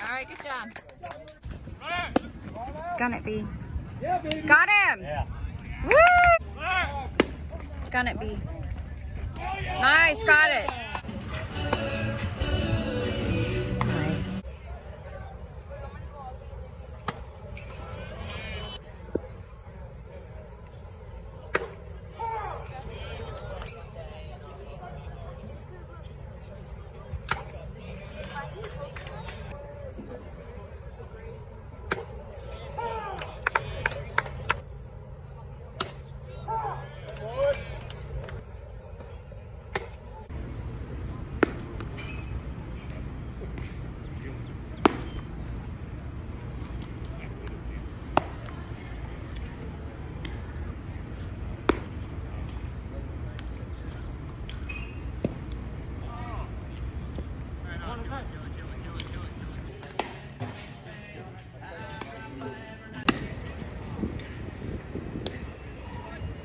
All right, good job. Gun it, B. Got him! Yeah. Woo! Gun it, B. Oh, nice, got it.